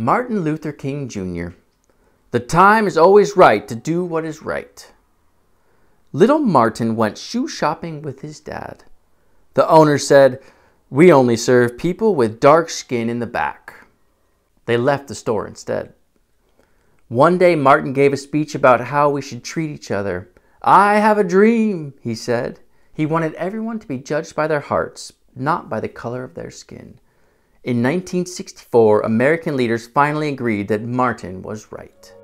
Martin Luther King Jr. The time is always right to do what is right. Little Martin went shoe shopping with his dad. The owner said, We only serve people with dark skin in the back. They left the store instead. One day, Martin gave a speech about how we should treat each other. I have a dream, he said. He wanted everyone to be judged by their hearts, not by the color of their skin. In 1964, American leaders finally agreed that Martin was right.